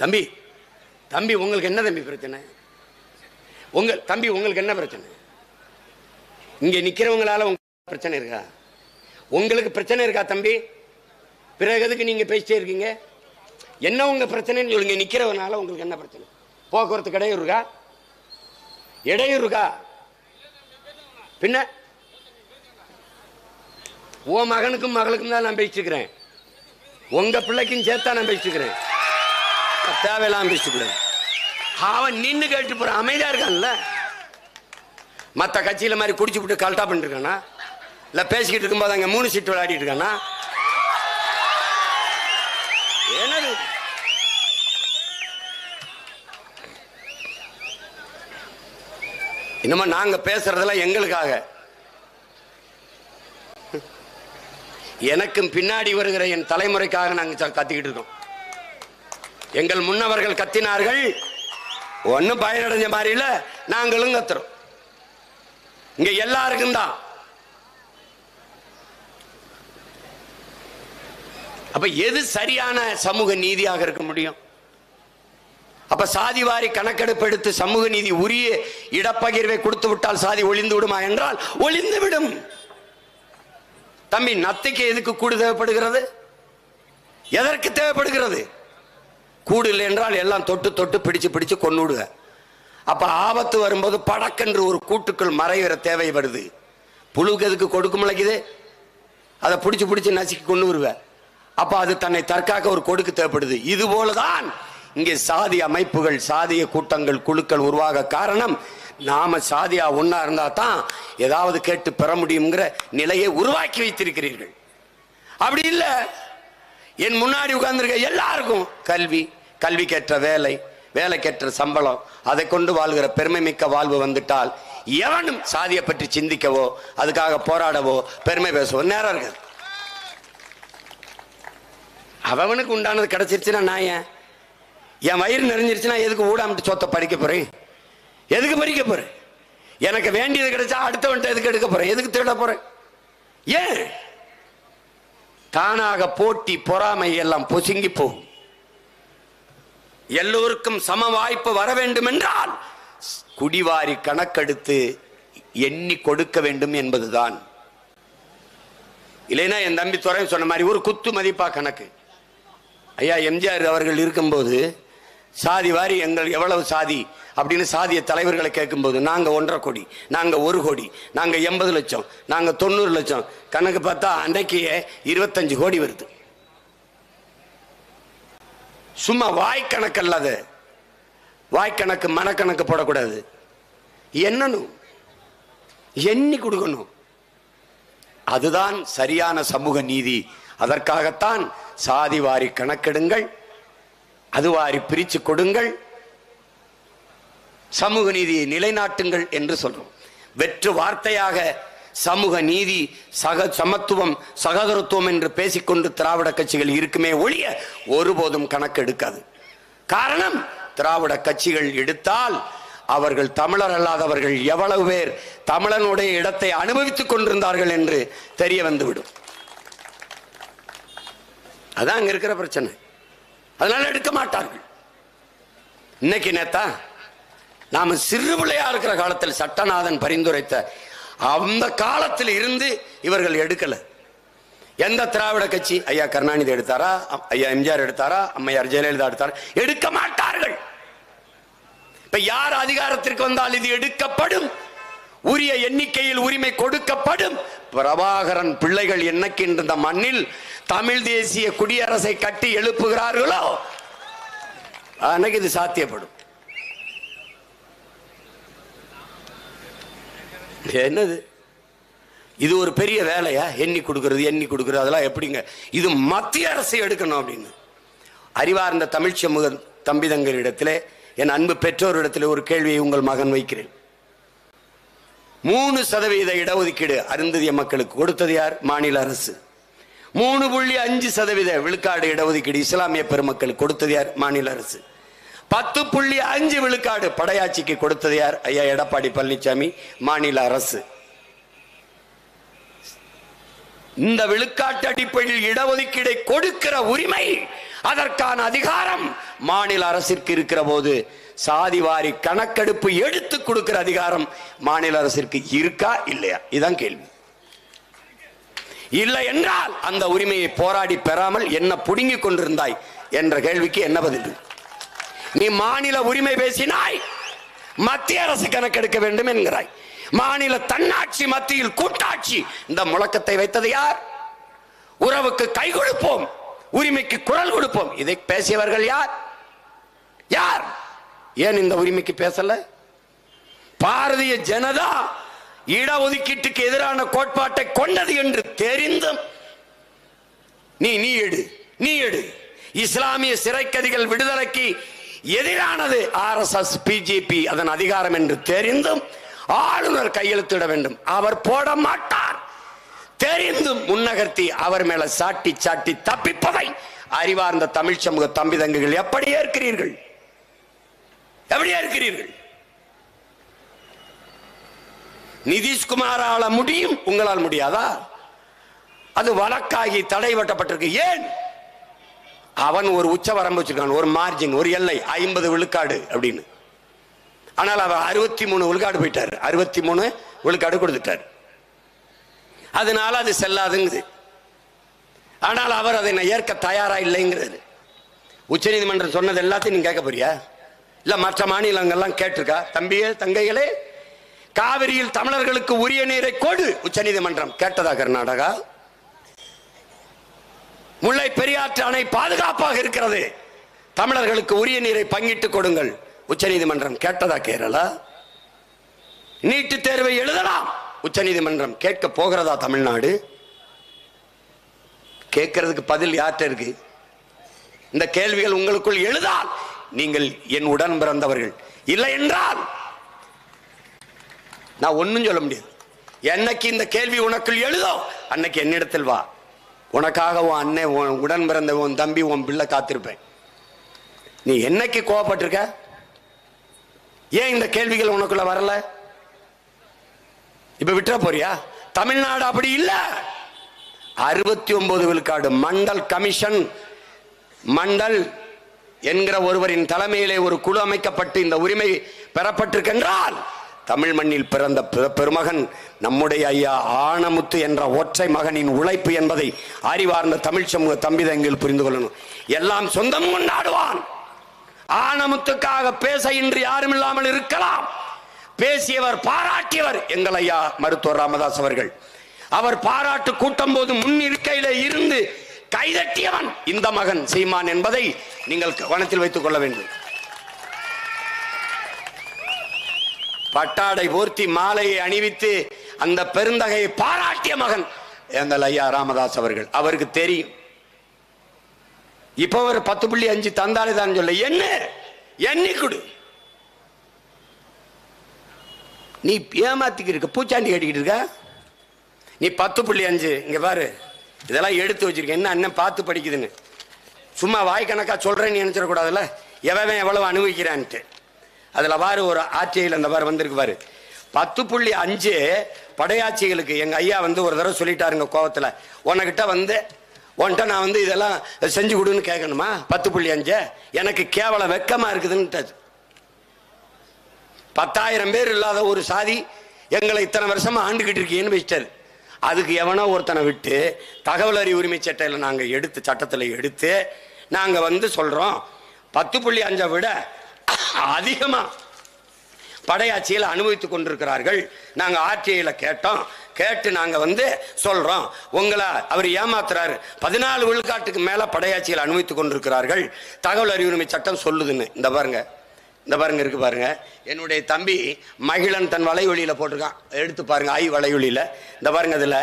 தம்பி தம்பி உங்களுக்கு என்ன தம்பி பிரச்சனை? உங்க தம்பி உங்களுக்கு என்ன பிரச்சனை? இங்க நிக்கிறவங்களால உங்களுக்கு பிரச்சனை இருக்கா? உங்களுக்கு பிரச்சனை இருக்கா தம்பி? பிறகு எதுக்கு நீங்க பேசிட்டே இருக்கீங்க? என்ன உங்க பிரச்சனைன்னு சொல்லுங்க. நிக்கிறவனால உங்களுக்கு என்ன பிரச்சனை? போக்குவரத்து இடையூறு இருக்கா? இடையூறு இருக்கா? பின்ன? உன் மகனுக்கும் மகளுக்கும் தான் நான் பேசிட்டு இருக்கிறேன். உங்க பிள்ளைக்கும் சேர்த்தா நான் பேசிட்டு இருக்கிறேன். தேவையில்லாம இருக்கிறேன் அவன் நின்னு கேட்டு போறான் அமைதியா இருக்கான்ல? மத்த கட்சியில மாதிரி குடிச்சு விட்டு கல்ட்டா பண்ணிட்டு இருக்கானா? இல்ல பேசிக்கிட்டு இருக்கும்போது அங்க மூணு சீட்டு விளையாடிட்டு இருக்கானா? என்னது? இன்னுமா நாங்க பேசுறதெல்லாம் எங்களுக்காக. எனக்கும் பின்னாடி வருகிற என் தலைமுறைக்காக நாங்க ச- கத்திக்கிட்டு இருக்கோம். எங்கள் முன்னவர்கள் கத்தினார்கள். ஒன்னும் பயனடைஞ்ச மாதிரி இல்ல நாங்களும் கத்துறோம் இங்க எல்லாருக்கும் தான். அப்ப எது சரியான சமூக நீதியாக இருக்க முடியும்? அப்ப சாதி வாரி கணக்கெடுப்பு எடுத்து சமூக நீதி உரிய இடப்பகிர்வை கொடுத்து விட்டால் சாதி ஒளிந்து விடுமா என்றால் ஒளிந்து விடும். தம்பி நத்தைக்கு எதுக்கு கூடு தேவைப்படுகிறது? எதற்கு தேவைப்படுகிறது? கூடு இல்லை என்றால் எல்லாம் தொட்டு தொட்டு பிடிச்சு பிடிச்சு கொண்டு விடுவ அப்ப ஆபத்து வரும்போது படக்கென்று ஒரு கூட்டுக்குள் மறைகிற தேவை வருது. புழுக்கு அதுக்கு கொடுக்க முளைக்குது? அதை பிடிச்சி பிடிச்சி நசுக்கி கொண்டு வருவ. அப்ப அது தன்னை தற்காக்க ஒரு கொடுக்கு தேவைப்படுது. இது போலதான் இங்கே சாதி அமைப்புகள் சாதிய கூட்டங்கள் குழுக்கள் உருவாக காரணம் நாம சாதியா ஒன்னா இருந்தா தான் ஏதாவது கேட்டு பெற முடியுங்கிற நிலையை உருவாக்கி வைத்திருக்கிறீர்கள். அப்படி இல்லை. என் முன்னாடி உட்கார்ந்துருக்க எல்லாருக்கும் கல்வி கல்விக்கேற்ற வேலை வேலைக்கேற்ற சம்பளம் அதை கொண்டு வாழ்கிற பெருமை மிக்க வாழ்வு வந்துட்டால் எவனும் சாதியை பற்றி சிந்திக்கவோ அதுக்காக போராடவோ பெருமை பேசவோ நேரம் இருக்குது அவனுக்கு உண்டானது கிடைச்சிருச்சுன்னா நான் ஏன்? என் வயிறு நிறைஞ்சிருச்சுன்னா எதுக்கு ஊடாமட்டு சொத்தை படிக்க போறேன்? எதுக்கு படிக்க போறேன்? எனக்கு வேண்டியது கிடைச்சா அடுத்தவன்ட்ட எதுக்கு எடுக்க போறேன்? எதுக்கு தேட போறேன்? ஏன்? தானாக போட்டி பொறாமை எல்லாம் பொசுங்கி போகும். எல்லோருக்கும் சம வாய்ப்பு வர வேண்டும் என்றால் குடிவாரி கணக்கெடுத்து எண்ணி கொடுக்க வேண்டும் என்பதுதான். இல்லைன்னா என் தம்பி துறை சொன்ன மாதிரி ஒரு குத்து மதிப்பா கணக்கு. ஐயா எம்ஜிஆர் அவர்கள் இருக்கும்போது சாதி வாரி எங்கள் எவ்வளவு சாதி அப்படின்னு சாதிய தலைவர்களை கேட்கும்போது நாங்கள் ஒன்றரை கோடி நாங்கள் ஒரு கோடி நாங்கள் எண்பது லட்சம் நாங்கள் தொண்ணூறு லட்சம் கணக்கு பார்த்தா அன்றைக்கே இருபத்தஞ்சு கோடி வருது. சும்மா வாய் கணக்கு அல்லாத வாய்க்கணக்கு மனக்கணக்கு போடக்கூடாது. எண்ணணும் எண்ணி கொடுக்கணும். அதுதான் சரியான சமூக நீதி. அதற்காகத்தான் சாதி வாரி கணக்கெடுங்கள் அது வாரி பிரிச்சு கொடுங்கள் சமூக நீதியை நிலைநாட்டுங்கள் என்று சொல்றோம். வெற்று வார்த்தையாக சமூக நீதி சக சமத்துவம் சகோதரத்துவம் என்று பேசிக்கொண்டு திராவிட கட்சிகள் இருக்குமே ஒழிய ஒருபோதும் கணக்கு எடுக்காது காரணம் திராவிட கட்சிகள் எடுத்தால் அவர்கள் தமிழர் அல்லாதவர்கள் எவ்வளவு பேர் தமிழனுடைய இடத்தை அனுபவித்துக் கொண்டிருந்தார்கள் என்று தெரிய வந்துவிடும். அதான் அங்க இருக்கிற பிரச்சனை. அதனால எடுக்க மாட்டார்கள். இன்னைக்கு நேத்தா நாம சிறு பிள்ளையா இருக்கிற காலத்தில் சட்டநாதன் பரிந்துரைத்த அந்த காலத்தில் இருந்து இவர்கள் எடுக்கல. எந்த திராவிட கட்சி? ஐயா கருணாநிதி எடுத்தாரா? ஐயா எம்ஜிஆர் எடுத்தாரா? அம்மையார் ஜெயலலிதா எடுத்தாரா? எடுக்க மாட்டார்கள். இப்ப யார் அதிகாரத்திற்கு வந்தால் இது எடுக்கப்படும்? உரிய எண்ணிக்கையில் உரிமை கொடுக்கப்படும்? பிரபாகரன் பிள்ளைகள் என்னைக்கின்ற இந்த மண்ணில் தமிழ் தேசிய குடியரசை கட்டி எழுப்புகிறார்களோ அன்னைக்கு இது சாத்தியப்படும். என்னது? இது ஒரு பெரிய வேலையா? எண்ணி கொடுக்கறது எண்ணி கொடுக்கறது அதெல்லாம் எப்படிங்க? இது மத்திய அரசு எடுக்கணும் அப்படின்னு. அறிவார்ந்த தமிழ் சமூக தம்பிதங்களிடத்திலே என் அன்பு பெற்றோரிடத்திலே ஒரு கேள்வியை உங்கள் மகன் வைக்கிறேன். மூணு சதவீத இடஒதுக்கீடு அருந்ததிய மக்களுக்கு கொடுத்தது யார்? மாநில அரசு. மூணு புள்ளி அஞ்சு சதவீத விழுக்காடு இடஒதுக்கீடு இஸ்லாமிய பெருமக்களுக்கு கொடுத்தது யார்? மாநில அரசு. பத்து புள்ளி அஞ்சு விழுக்காடு படையாட்சிக்கு கொடுத்தது யார்? ஐயா எடப்பாடி பழனிசாமி மாநில அரசு. இந்த விழுக்காட்டு அடிப்படையில் இடஒதுக்கீடை கொடுக்கிற உரிமை அதற்கான அதிகாரம் மாநில அரசிற்கு இருக்கிற போது சாதிவாரி கணக்கெடுப்பு எடுத்து கொடுக்கிற அதிகாரம் மாநில அரசிற்கு இருக்கா இல்லையா? இதான் கேள்வி. இல்லை என்றால் அந்த உரிமையை போராடி பெறாமல் என்ன புடுங்கிக் கொண்டிருந்தாய் என்ற கேள்விக்கு என்ன பதில்? நீ மாநில உரிமை பேசினாய் மத்திய அரசு கணக்கெடுக்க வேண்டும் என்கிறாய். மாநில தன்னாட்சி மத்தியில் கூட்டாட்சி இந்த முழக்கத்தை வைத்தது யார்? உறவுக்கு கை கொடுப்போம் உரிமைக்கு குரல் கொடுப்போம். இதை பேசியவர்கள் யார்? யார்? ஏன் இந்த உரிமைக்கு பேசல? பாரதிய ஜனதா இடஒதுக்கீட்டுக்கு எதிரான கோட்பாட்டை கொண்டது என்று தெரிந்தும். நீ நீ எடு நீ எடு. இஸ்லாமிய சிறைக்கதிகள் விடுதலைக்கு எதிரானது ஆர்எஸ்எஸ் பிஜேபி அதன் அதிகாரம் என்று தெரிந்தும் ஆளுநர் கையெழுத்திட வேண்டும். அவர் போட மாட்டார். தெரிந்தும் முன்னகர்த்தி அவர் மேல சாட்டி சாட்டி தப்பிப்பதை அறிவார்ந்த தமிழ் சமூக தம்பி தங்குகள் எப்படி ஏற்கிறீர்கள்? எப்படி ஏற்கிறீர்கள்? நிதிஷ்குமாரால முடியும் உங்களால் முடியாதா? அது வழக்காகி தடை வட்டப்பட்டிருக்கு. ஏன்? அவன் ஒரு உச்ச வரம்பு வச்சிருக்கான் ஒரு மார்ஜின் ஒரு எல்லை ஐம்பது விழுக்காடு அப்படின்னு. ஆனால் அவர் அறுபத்தி மூணு விழுக்காடு போயிட்டார். அறுபத்தி மூணு விழுக்காடு கொடுத்துட்டார். அதனால அது செல்லாதுங்குது. ஆனால் அவர் அதை நான் ஏற்க தயாரா இல்லைங்கிறது. உச்சநீதிமன்றம் சொன்னது எல்லாத்தையும் நீங்க கேட்க போறியா? இல்ல மற்ற மாநிலங்கள்லாம் கேட்டிருக்கா? தம்பியே தங்கைகளே காவிரியில் தமிழர்களுக்கு உரிய நீரை கொடு உச்சநீதிமன்றம் கேட்டதா கர்நாடகா? முல்லை பெரியாற்று அணை பாதுகாப்பாக இருக்கிறது. தமிழர்களுக்கு உரிய நீரை பங்கிட்டு கொடுங்கள். உச்சநீதிமன்றம் கேட்டதா கேரளா? நீட்டு தேர்வை எழுதலாம். உச்சநீதிமன்றம் கேட்க போகிறதா தமிழ்நாடு? கேட்கறதுக்கு பதில் யார்கிட்ட இருக்கு? இந்த கேள்விகள் உங்களுக்குள் எழுதால் நீங்கள் என் உடன் பிறந்தவர்கள். இல்லை என்றால் நான் ஒன்னும் சொல்ல முடியாது. என்னைக்கு இந்த கேள்வி உனக்குள் எழுதோ அன்னைக்கு என்னிடத்தில் வா. உனக்காக உன் அண்ணன் உன் உடன் பிறந்த உன் தம்பி உன் பிள்ளை காத்திருப்பேன். நீ என்னைக்கு கோவப்பட்டிருக்க? ஏன் இந்த கேள்விகள் உனக்குள்ள வரல? இப்ப விட்டுற போறியா? தமிழ்நாடு அப்படி இல்ல. அறுபத்தி ஒன்பது விழுக்காடு மண்டல் கமிஷன் மண்டல் என்கிற ஒருவரின் தலைமையிலே ஒரு குழு அமைக்கப்பட்டு இந்த உரிமை பெறப்பட்டிருக்கின்றால் தமிழ் மண்ணில் பிறந்த பெ- பெருமகன் நம்முடைய ஐயா ஆனமுத்து என்ற ஒற்றை மகனின் உழைப்பு என்பதை அறிவார்ந்த தமிழ் சமூக தம்பிதங்கள் புரிந்து கொள்ளணும். எல்லாம் சொந்தம் கொண்டாடுவான் ஆனமுத்துக்காக பேச இன்று யாரும் இல்லாமல் இருக்கலாம். பேசியவர் பாராட்டியவர் எங்கள் ஐயா மருத்துவர் ராமதாஸ் அவர்கள். அவர் பாராட்டு கூட்டம் போது முன் இருக்கையில இருந்து கைதட்டியவன் இந்த மகன் சீமான் என்பதை நீங்கள் கவனத்தில் வைத்துக் கொள்ள வேண்டும். பட்டாடை போர்த்தி மாலையை அணிவித்து அந்த பெருந்தகையை பாராட்டிய மகன் எங்கள் ஐயா ராமதாஸ் அவர்கள். அவருக்கு தெரியும். இப்ப ஒரு பத்து புள்ளி அஞ்சு தந்தாலே தான் சொல்ல என்ன? எண்ணி கொடு. நீ ஏமாத்திக்கிட்டு இருக்க பூச்சாண்டி கட்டிக்கிட்டு இருக்க? நீ பத்து புள்ளி அஞ்சு இங்க பாரு. இதெல்லாம் எடுத்து வச்சிருக்க என்ன அண்ணன் பார்த்து படிக்குதுன்னு. சும்மா வாய் கணக்கா சொல்றேன்னு நினைச்சிடக்கூடாதுல்ல? எவன் எவ்வளவு அனுபவிக்கிறான்ட்டு. அதில் வாரு ஒரு ஆட்சியில் அந்த பாரு வந்திருக்குவாரு. பத்து புள்ளி அஞ்சு படையாட்சிகளுக்கு எங்கள் ஐயா வந்து ஒரு தடவை சொல்லிட்டாருங்க கோவத்தில். உனக்கிட்ட வந்து உன்கிட்ட நான் வந்து இதெல்லாம் செஞ்சு கொடுன்னு கேட்கணுமா பத்து புள்ளி அஞ்சு எனக்கு கேவலம் வெக்கமாக இருக்குதுன்னு பத்தாயிரம் பேர் இல்லாத ஒரு சாதி எங்களை இத்தனை வருஷமாக ஆண்டுகிட்டு இருக்கீங்கன்னு வச்சிட்டாரு. அதுக்கு எவனோ ஒருத்தனை விட்டு தகவல் அறி உரிமை சட்டையில் நாங்கள் எடுத்து சட்டத்தில் எடுத்து நாங்கள் வந்து சொல்கிறோம் பத்து புள்ளி அஞ்சை விட அதிகமாக படையாட்சியில் அனுபவித்துக் கொண்டிருக்கிறார்கள். நாங்கள் ஆர்டிஐயில் கேட்டோம். கேட்டு நாங்கள் வந்து சொல்கிறோம் உங்களை அவர் ஏமாத்துறாரு. பதினாலு விழுக்காட்டுக்கு மேலே படையாட்சியில் அனுபவித்துக் கொண்டிருக்கிறார்கள். தகவல் அறிவுரிமை சட்டம் சொல்லுதுன்னு. இந்த பாருங்க. இந்த பாருங்க இருக்கு பாருங்க. என்னுடைய தம்பி மகிழன் தன் வலையொலியில் போட்டிருக்கான். எடுத்து பாருங்க ஆய் வலையொலியில் இந்த பாருங்க இதில்.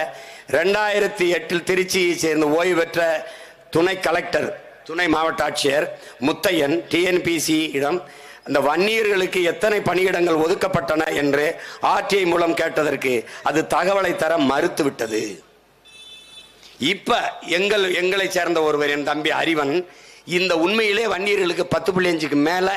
ரெண்டாயிரத்தி எட்டில் திருச்சியை சேர்ந்த ஓய்வு பெற்ற துணை கலெக்டர் துணை மாவட்ட ஆட்சியர் முத்தையன் டிஎன்பிசி இடம். அந்த வன்னியர்களுக்கு எத்தனை பணியிடங்கள் ஒதுக்கப்பட்டன என்று ஆர்டிஐ மூலம் கேட்டதற்கு அது தகவலை தர மறுத்துவிட்டது இப்போ இப்ப எங்கள் எங்களை சேர்ந்த ஒருவர் என் தம்பி அறிவன் இந்த உண்மையிலே வன்னியர்களுக்கு பத்து புள்ளி அஞ்சுக்கு மேல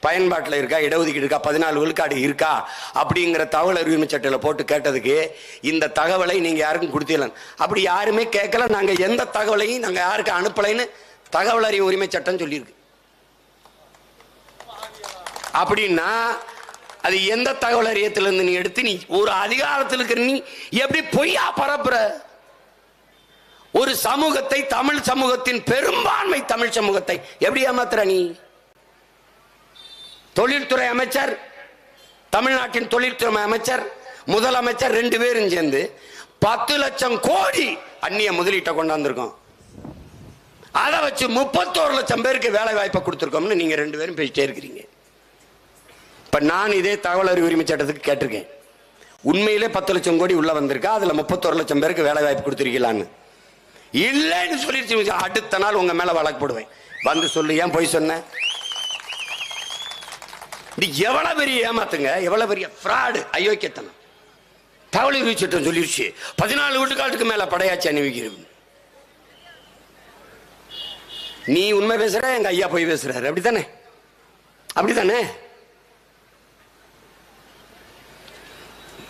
பயன்பாட்டில் இருக்கா இடஒதுக்கீடு இருக்கா பதினாலு விழுக்காடு இருக்கா அப்படிங்கிற தகவல் அறிவுரிமை சட்டையில் போட்டு கேட்டதுக்கு இந்த தகவலை நீங்கள் யாருக்கும் கொடுத்தீங்க அப்படி யாருமே கேட்கல நாங்கள் எந்த தகவலையும் நாங்கள் யாருக்கு அனுப்பலைன்னு தகவல் அறிவு உரிமை சட்டம் சொல்லியிருக்கு. அப்படின்னா அது எந்த தகவல் அறியத்திலிருந்து நீ எடுத்து நீ ஒரு அதிகாரத்தில் இருக்கிற நீ எப்படி பொய்யா பரப்புற? ஒரு சமூகத்தை தமிழ் சமூகத்தின் பெரும்பான்மை தமிழ் சமூகத்தை எப்படி ஏமாத்துற நீ? தொழில்துறை அமைச்சர் தமிழ்நாட்டின் தொழில்துறை அமைச்சர் முதலமைச்சர் ரெண்டு பேரும் சேர்ந்து பத்து லட்சம் கோடி அந்நிய முதலீட்டை கொண்டாந்துருக்கோம். அதை வச்சு முப்பத்தோரு லட்சம் பேருக்கு வேலை வாய்ப்பை கொடுத்துருக்கோம்னு நீங்கள் ரெண்டு பேரும் பேசிட்டே இருக்கிறீங்க. இப்போ நான் இதே தகவல் அறிவு உரிமை சட்டத்துக்கு கேட்டிருக்கேன். உண்மையிலே பத்து லட்சம் கோடி உள்ளே வந்திருக்கா? அதில் முப்பத்தோரு லட்சம் பேருக்கு வேலை வாய்ப்பு கொடுத்துருக்கலான்னு இல்லைன்னு சொல்லிடுச்சு அடுத்த நாள் உங்கள் மேலே வழக்கு போடுவேன். வந்து சொல்லு ஏன் போய் சொன்னேன் இது எவ்வளோ பெரிய ஏமாத்துங்க? எவ்வளோ பெரிய ஃப்ராடு அயோக்கியத்தனம். தகவல் அறிவு சட்டம் சொல்லிருச்சு. பதினாலு வீட்டுக்காலத்துக்கு மேலே படையாச்சி அணிவிக்கிறது நீ உண்மை பேசுற எங்க ஐயா போய் பேசுறாரு. அப்படித்தானே? அப்படித்தானே?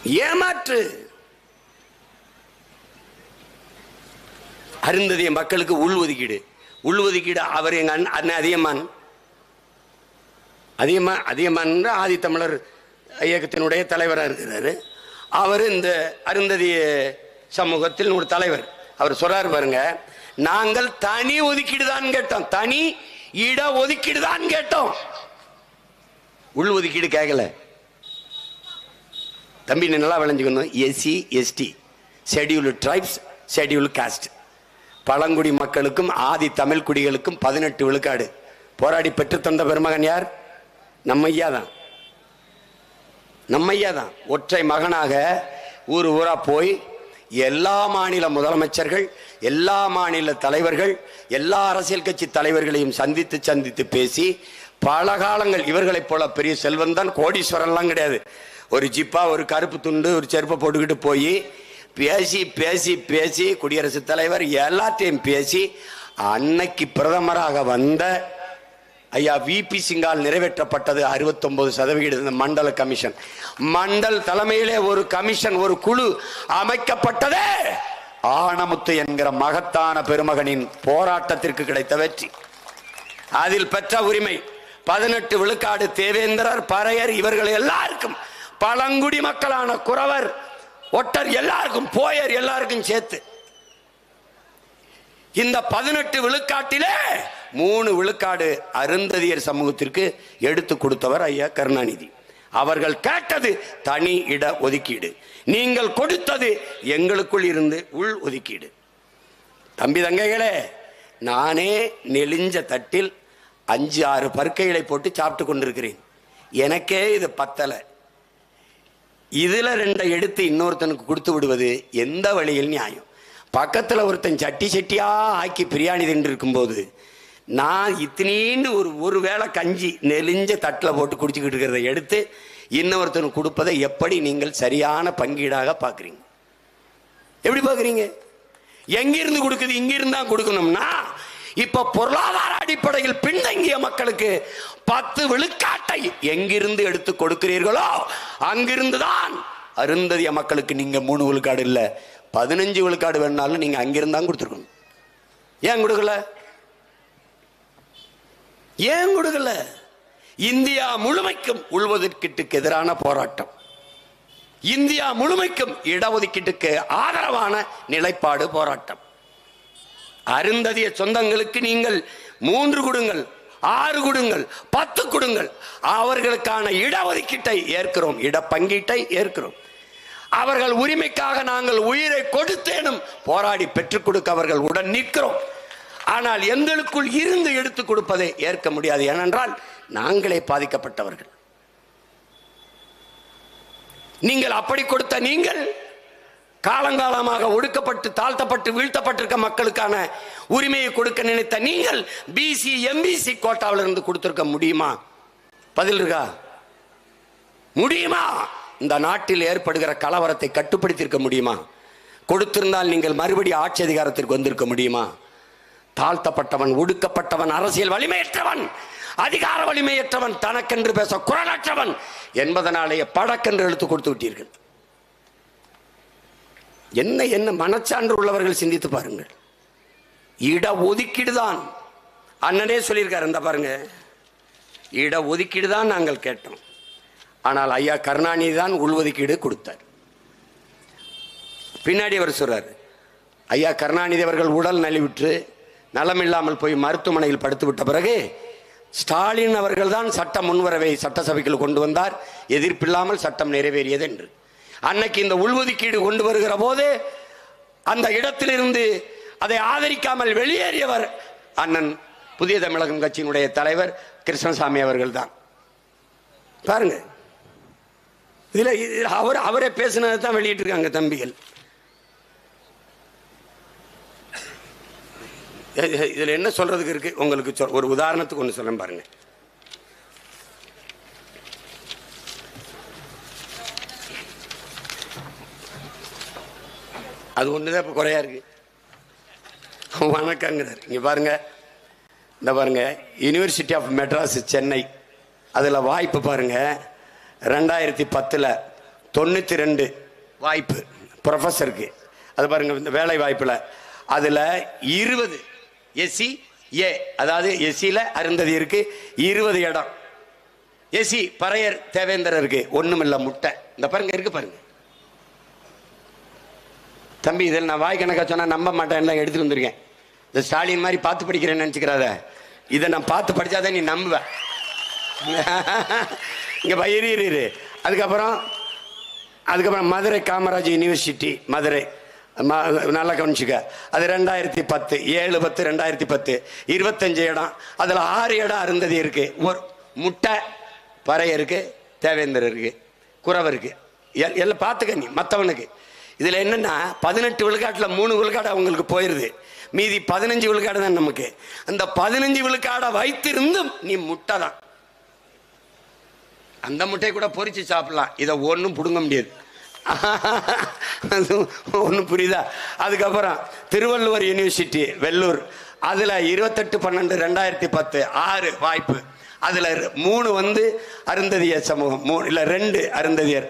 ஏமாற்று. அருந்ததிய மக்களுக்கு உள் ஒதுக்கீடு. உள் ஒதுக்கீடு அவர் எங்க அண்ணன் அண்ணன் அதியமான். அதியமான் அதியமான் ஆதித்தமிழர் இயக்கத்தினுடைய தலைவராக இருக்கிறாரு. அவர் இந்த அருந்ததிய சமூகத்தில் ஒரு தலைவர். அவர் சொல்றாரு பாருங்க நாங்கள் தனி ஒதுக்கீடு தான் கேட்டோம். தனி இட ஒதுக்கீடு தான் கேட்டோம். உள் ஒதுக்கீடு கேட்கல தம்பி நல்லா விளைஞ்சுக்கணும். SC ST scheduled tribes scheduled caste பழங்குடி மக்களுக்கும் ஆதி தமிழ் குடிகளுக்கும் பதினெட்டு விழுக்காடு. போராடி பெற்று தந்த பெருமகன் யார்? நம்ம ஐயா தான். நம்ம ஐயா தான். ஒற்றை மகனாக ஊர் ஊரா போய் எல்லா மாநில முதலமைச்சர்கள் எல்லா மாநில தலைவர்கள் எல்லா அரசியல் கட்சி தலைவர்களையும் சந்தித்து சந்தித்து பேசி பல காலங்கள் இவர்களைப் போல பெரிய செல்வம் தான் கோடீஸ்வரன்லாம் கிடையாது. ஒரு ஜிப்பா ஒரு கருப்பு துண்டு ஒரு செருப்பை போட்டுக்கிட்டு போய் பேசி பேசி பேசி குடியரசுத் தலைவர் எல்லாத்தையும் பேசி அன்னைக்கு பிரதமராக வந்த ஐயா விபி சிங்கால் நிறைவேற்றப்பட்டது 69% சதவிகிதம். இந்த மண்டல கமிஷன். மண்டல் தலைமையிலே ஒரு கமிஷன் ஒரு குழு அமைக்கப்பட்டதே. ஆனமுத்து என்கிற மகத்தான பெருமகனின் போராட்டத்திற்கு கிடைத்த வெற்றி. அதில் பெற்ற உரிமை பதினெட்டு விழுக்காடு தேவேந்திரர் பறையர் இவர்கள் எல்லாருக்கும் பழங்குடி மக்களான குறவர் ஒட்டர் எல்லாருக்கும் போயர் எல்லாருக்கும் சேர்த்து இந்த பதினெட்டு விழுக்காட்டிலே மூணு விழுக்காடு அருந்ததியர் சமூகத்திற்கு எடுத்து கொடுத்தவர் ஐயா கருணாநிதி. அவர்கள் கேட்டது தனி இட ஒதுக்கீடு. நீங்கள் கொடுத்தது எங்களுக்குள் இருந்து உள் ஒதுக்கீடு. தம்பி தங்கைகளே நானே நெளிஞ்ச தட்டில் அஞ்சு ஆறு பருக்கைகளை போட்டு சாப்பிட்டு கொண்டிருக்கிறேன். எனக்கே இது பத்தலை. இதில் ரெண்டை எடுத்து இன்னொருத்தனுக்கு கொடுத்து விடுவது எந்த வழியில் நியாயம்? பக்கத்தில் ஒருத்தன் சட்டி சட்டியாக ஆக்கி பிரியாணி தின்று இருக்கும்போது நான் இத்தனீண்டு ஒரு ஒரு வேளை கஞ்சி நெலிஞ்ச தட்டில் போட்டு குடிச்சுக்கிட்டு இருக்கிறத எடுத்து இன்னொருத்தனுக்கு கொடுப்பதை எப்படி நீங்கள் சரியான பங்கீடாக பார்க்குறீங்க? எப்படி பார்க்குறீங்க? எங்கிருந்து கொடுக்குது இங்கிருந்து தான் கொடுக்கணும்னா இப்போ பொருளாதார அடிப்படையில் பின்தங்கிய மக்களுக்கு பத்து விழுக்காட்டை எங்கிருந்து எடுத்து கொடுக்கிறீர்களோ அங்கிருந்து தான் அருந்ததிய மக்களுக்கு நீங்கள் மூணு விழுக்காடு இல்லை பதினஞ்சு விழுக்காடு வேணாலும் நீங்கள் அங்கிருந்தான் கொடுத்துருக்கணும். ஏன் கொடுக்கல? ஏன் கொடுக்கல? இந்தியா முழுமைக்கும் உள்ஒதுக்கீட்டுக்கு எதிரான போராட்டம். இந்தியா முழுமைக்கும் இடஒதுக்கீட்டுக்கு ஆதரவான நிலைப்பாடு போராட்டம். அருந்ததிய சொந்தங்களுக்கு நீங்கள் மூன்று கொடுங்கள் ஆறு கொடுங்கள் பத்து கொடுங்கள். அவர்களுக்கான இடஒதுக்கீட்டை ஏற்கிறோம் இடப்பங்கீட்டை ஏற்கிறோம். அவர்கள் உரிமைக்காக நாங்கள் உயிரை கொடுத்தேனும் போராடி பெற்றுக் கொடுக்க அவர்கள் உடன் நிற்கிறோம். ஆனால் எங்களுக்குள் இருந்து எடுத்து கொடுப்பதை ஏற்க முடியாது. ஏனென்றால் நாங்களே பாதிக்கப்பட்டவர்கள். நீங்கள் அப்படி கொடுத்த நீங்கள் காலங்காலமாக ஒடுக்கப்பட்டு தாழ்த்தப்பட்டு வீழ்த்தப்பட்டிருக்க மக்களுக்கான உரிமையை கொடுக்க நினைத்த நீங்கள் பிசி எம்பிசி கோட்டாவில் இருந்து கொடுத்திருக்க முடியுமா? பதில் இருக்கா? முடியுமா? இந்த நாட்டில் ஏற்படுகிற கலவரத்தை கட்டுப்படுத்தியிருக்க முடியுமா? கொடுத்திருந்தால் நீங்கள் மறுபடி ஆட்சி அதிகாரத்திற்கு வந்திருக்க முடியுமா? தாழ்த்தப்பட்டவன் ஒடுக்கப்பட்டவன் அரசியல் வலிமையற்றவன் அதிகார வலிமையற்றவன் தனக்கென்று பேச குரலற்றவன் என்பதனாலேயே படக்கென்று எழுத்து கொடுத்து விட்டீர்கள். என்ன என்ன மனச்சான்று உள்ளவர்கள் சிந்தித்து பாருங்கள். இட ஒதுக்கீடு தான் அண்ணனே சொல்லியிருக்காரு இந்த பாருங்க. இட ஒதுக்கீடு தான் நாங்கள் கேட்டோம். ஆனால் ஐயா கருணாநிதி தான் உள்ஒதுக்கீடு கொடுத்தார். பின்னாடி அவர் சொல்றாரு ஐயா கருணாநிதி அவர்கள் உடல் நலிவிற்று நலமில்லாமல் போய் மருத்துவமனையில் படுத்து விட்ட பிறகு ஸ்டாலின் அவர்கள் தான் சட்ட முன்வரவை சட்டசபைக்குள் கொண்டு வந்தார். எதிர்ப்பில்லாமல் சட்டம் நிறைவேறியது என்று. அன்னைக்கு இந்த உள்ஒதுக்கீடு கொண்டு வருகிற போது அந்த இடத்திலிருந்து அதை ஆதரிக்காமல் வெளியேறியவர் அண்ணன் புதிய தமிழகம் கட்சியினுடைய தலைவர் கிருஷ்ணசாமி அவர்கள் தான் பாருங்க. இதில் அவர் அவரே பேசினதை தான் வெளியிட்டிருக்காங்க தம்பிகள். இதில் என்ன சொல்கிறதுக்கு இருக்குது உங்களுக்கு சொல்- ஒரு உதாரணத்துக்கு ஒன்று சொல்ல பாருங்க. அது ஒன்று தான் இப்போ குறையா இருக்கு. வணக்கங்கிறார். இங்கே பாருங்க. இந்த பாருங்க. யூனிவர்சிட்டி ஆஃப் மெட்ராஸ் சென்னை அதில் வாய்ப்பு பாருங்க. ரெண்டாயிரத்தி பத்தில் தொண்ணூற்றி ரெண்டு வாய்ப்பு ப்ரொஃபஸருக்கு அது பாருங்க இந்த வேலை வாய்ப்பில். அதில் இருபது எஸ்சி ஏ அதாவது எஸ்சியில் அருந்ததி இருக்கு இருபது இடம். எஸ்சி பறையர் தேவேந்திரர் இருக்கு. ஒண்ணுமில்ல முட்டை. இந்த பாருங்க இருக்கு பாருங்க. தம்பி இதில் நான் வாய் கணக்கா சொன்னால் நம்ப மாட்டேன் எடுத்துட்டு வந்திருக்கேன். இந்த ஸ்டாலின் மாதிரி பார்த்து படிக்கிறேன்னு நினச்சிக்கிறாத. இதை நான் பார்த்து படிச்சாதான் நீ நம்புவ. இங்கே பயிரிரு அதுக்கப்புறம் அதுக்கப்புறம் மதுரை காமராஜ் யூனிவர்சிட்டி மதுரை. நல்லா கவனிச்சுக்க. அது ரெண்டாயிரத்தி பத்து ஏழு பத்து ரெண்டாயிரத்தி பத்து. இருபத்தஞ்சு இடம். அதில் ஆறு இடம் அருந்ததி இருக்குது ஒரு முட்டை பறை இருக்குது தேவேந்தர் இருக்கு குறவர் இருக்குது எல்- எல்லாம் பார்த்துக்க நீ மற்றவனுக்கு இதில் என்னென்னா பதினெட்டு விழுக்காட்டில் மூணு விழுக்காடு அவங்களுக்கு போயிடுது மீதி பதினஞ்சு விழுக்காடு தான் நமக்கு. அந்த பதினஞ்சு விழுக்காடை வைத்திருந்தும் நீ முட்டை தான். அந்த முட்டையை கூட பொறிச்சு சாப்பிடலாம். இதை ஒன்றும் பிடுங்க முடியாது. ஒன்று ஒன்றும் புரியுதா? அதுக்கப்புறம் திருவள்ளுவர் யூனிவர்சிட்டி வெள்ளூர். அதில் இருபத்தெட்டு பன்னெண்டு ரெண்டாயிரத்தி பத்து ஆறு வாய்ப்பு. அதில் மூணு வந்து அருந்ததியர் சமூகம். மூணு இல்லை ரெண்டு அருந்ததியர்.